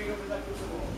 amigo de la Cruz Roja.